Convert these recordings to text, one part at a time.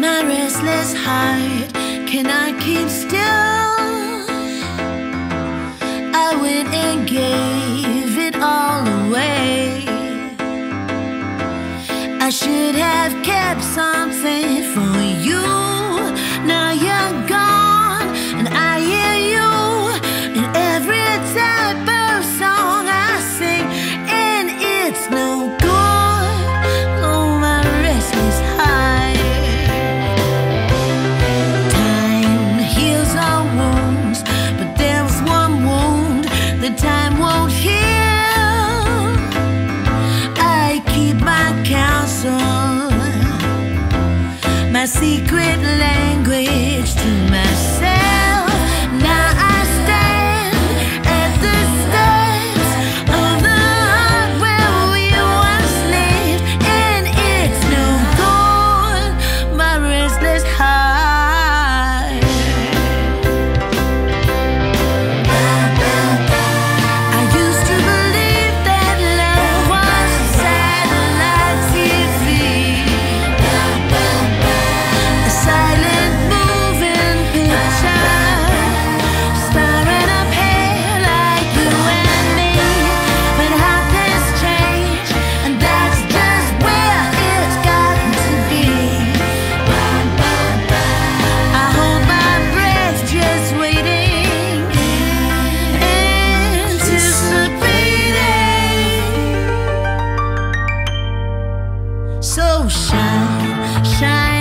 my restless heart can I keep still. I went and gave it all away. I should have kept something for you. Now you're. my secret language shine, shine.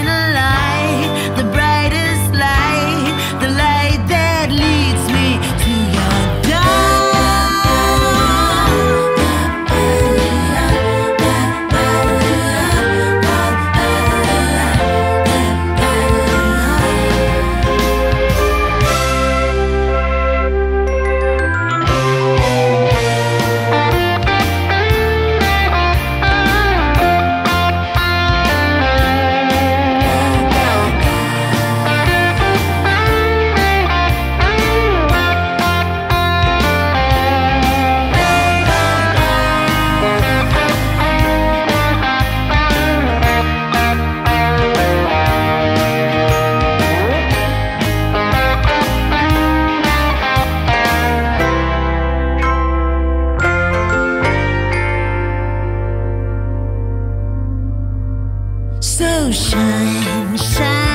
山山。